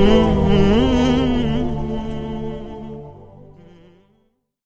Mm-hmm.